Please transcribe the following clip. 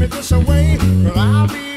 me this away, but I'll be